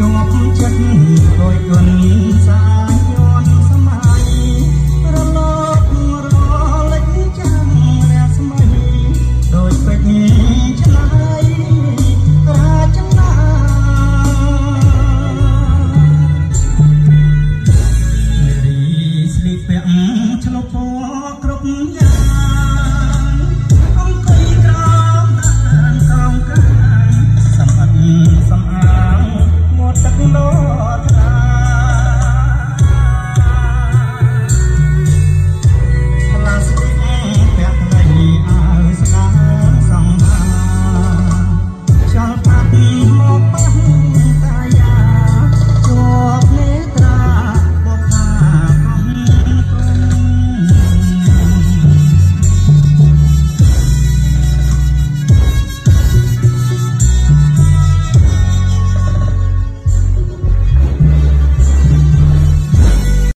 cho chất tôi cần